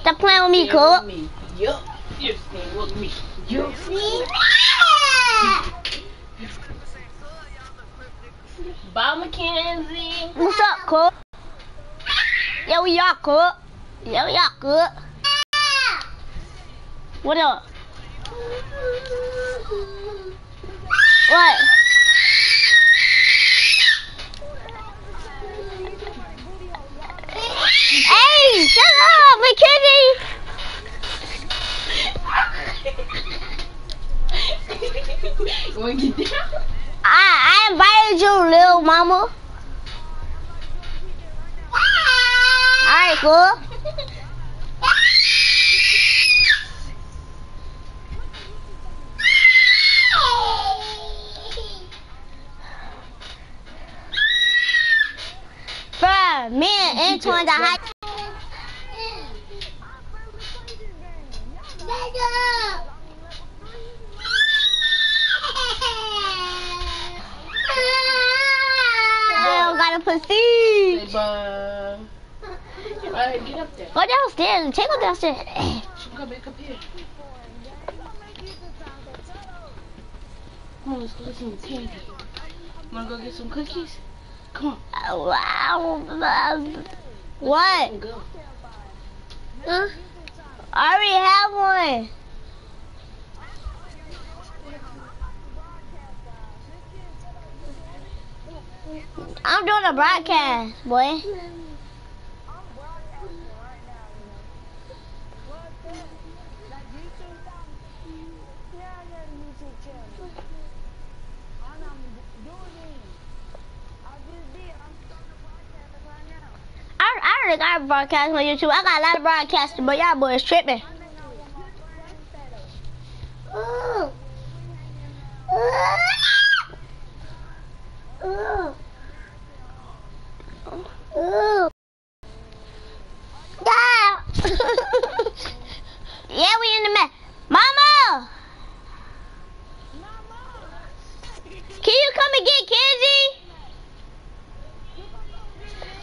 Stop playing with me, Cook. Yup. You stay with me. Yup. Bye, Mackenzie. What's up, Cook? Yeah, we are, Cook. Yeah, we are, Cook. What up? What? Hey, shut up, McKinney! you wanna get down? I, I invited you, little mama. Alright, cool. Bruh, me and Antoine got high. I don't got a Say pussy. bye. Alright, get up there. Go downstairs. Take her downstairs. Come back up here. Come on, let's go get some candy. Wanna go get some cookies? Come on. Wow. What? Huh? I already have one. I'm doing a broadcast, boy. I, already got a broadcast on YouTube. I got a lot of broadcasting, but y'all boys tripping. Yeah. yeah, we in the mess. Mama! Mama Can you come and get Kenzie?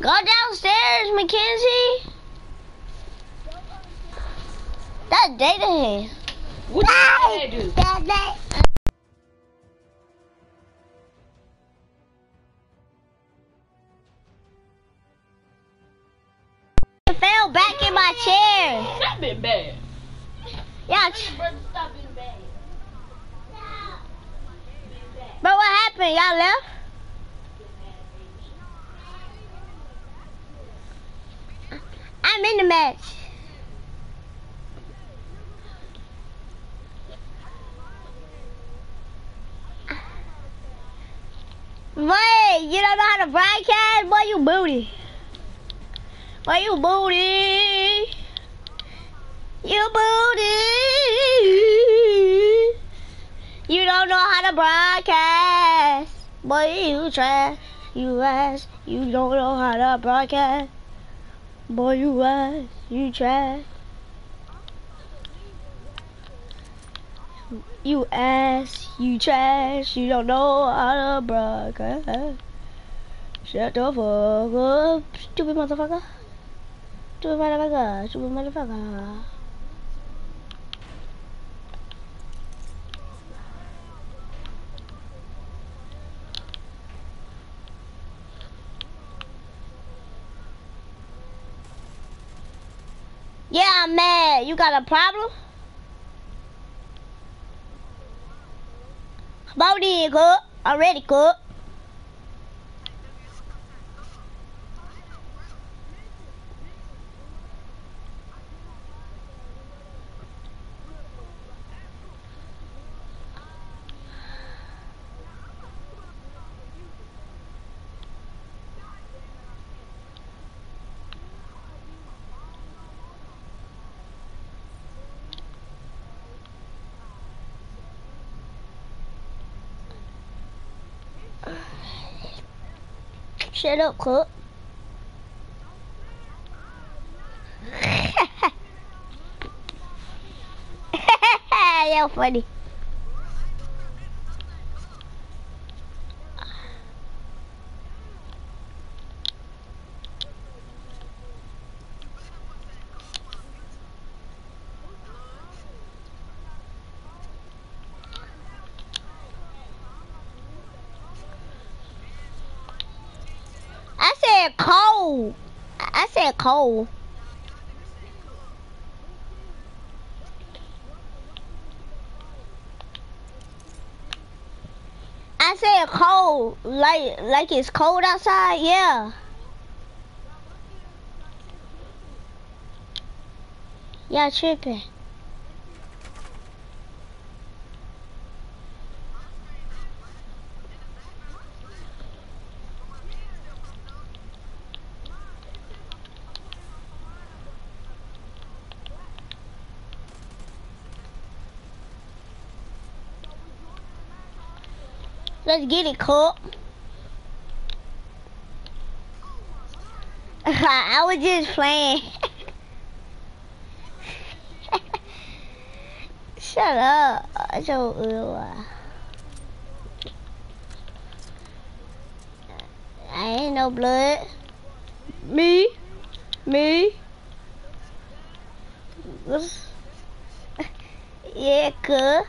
Go downstairs, Mackenzie. That's data here. What did do? I my chair. That been bad. Yeah. stop being bad. But what happened? Y'all left? I'm in the match. Wait, you don't know how to broadcast? Boy, you booty. Boy, you booty. You booty. You don't know how to broadcast. Boy, you trash. You ass. You don't know how to broadcast. Boy, you ass. You trash. You ass. You trash. You don't know how to broadcast. Shut the fuck up, stupid motherfucker. Stupid motherfucker. Stupid motherfucker. Yeah, You got a problem? About it, cook. I'm ready, Shut up, cook. You're funny. Said cold. I said cold. I said cold, like like it's cold outside. Yeah. Yeah, tripping. Let's get it, Cook. I was just playing. Shut up. I don't uh, I ain't no blood. Me? Me? yeah, cool.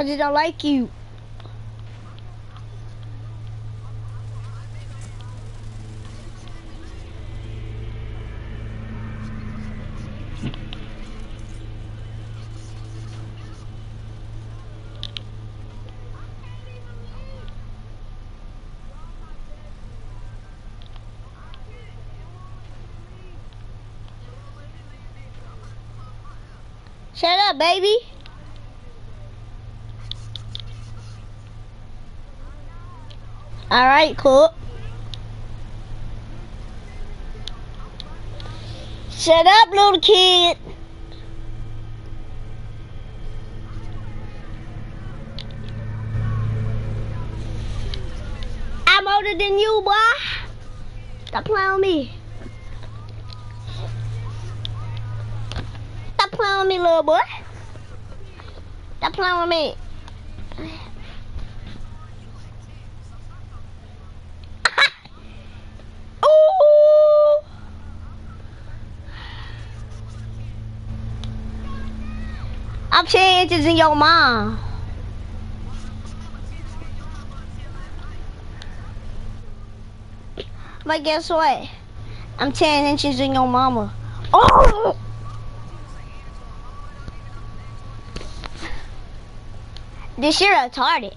Cause they don't like you. Shut up, baby. All right, cool. Shut up, little kid. I'm older than you, boy. Stop playing with me. Stop playing with me, little boy. Stop playing with me. Ooh. I'm ten inches in your mom. But guess what? I'm 10 inches in your mama. Oh! This year retarded.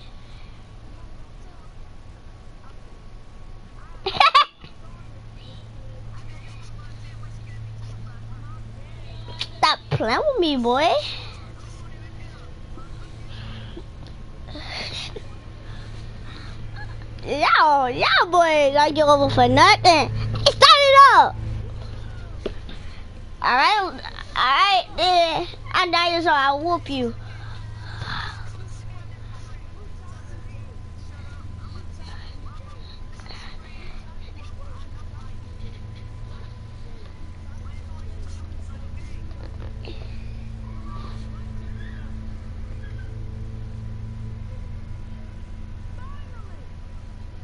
Stop playing with me, boy. Y'all, y'all boy got get over for nothing. It up. Alright, alright, then. I dinosaur, I'll whoop you.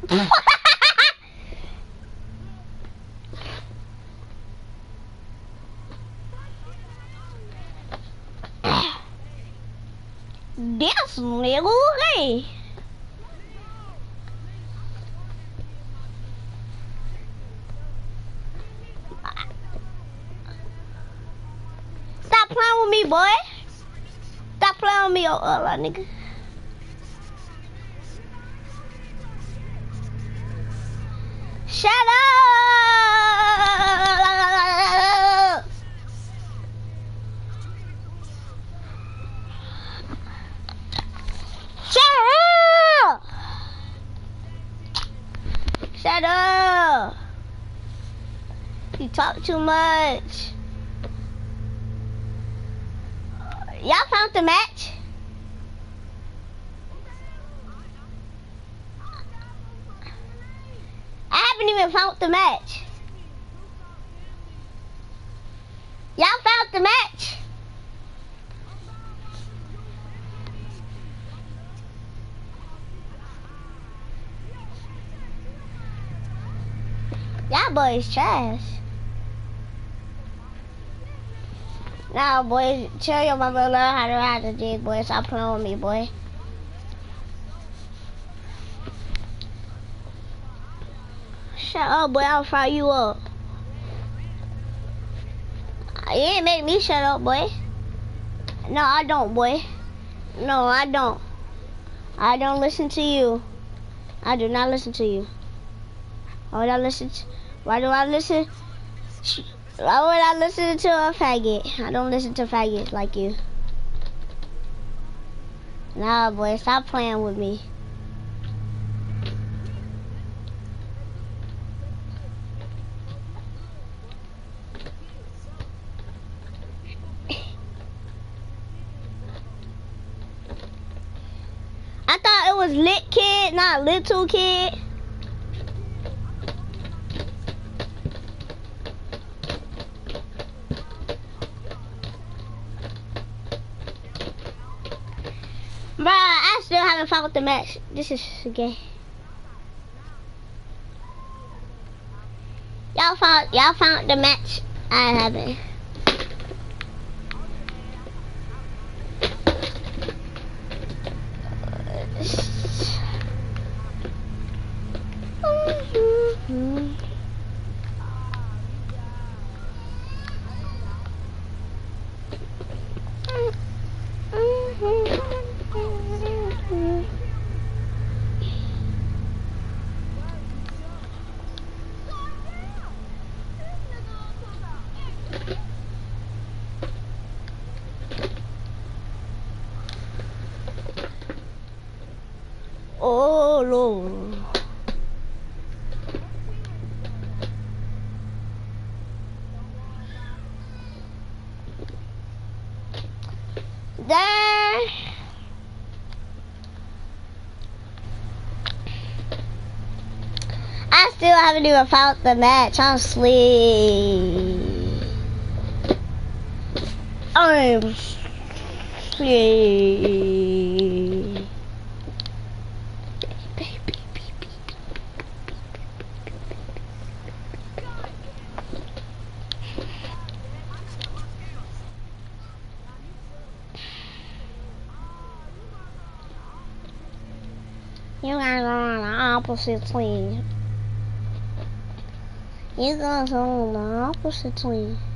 This little hey. Stop playing with me, boy. Stop playing with me, oh, uh, nigga. Shut up! Shut up! Shut up! You talk too much. Y'all found the match? I haven't even found the match. Y'all found the match? Y'all boys trash. Nah, boys, tell your mama learn how to ride the jig, boy. Stop playing with me, boy. Shut up, boy. I'll fire you up. You ain't make me shut up, boy. No, I don't, boy. No, I don't. I don't listen to you. I do not listen to you. Why do I listen? To, why do I listen? Why would I listen to a faggot? I don't listen to faggots like you. Nah, boy, stop playing with me. I thought it was lit kid, not little kid. Bruh, I still haven't found the match. This is gay. Y'all found y'all found the match. I haven't. Still haven't even found the match. I'm sleep. I'm. You guys are on the opposite team. You guys are on the opposite team.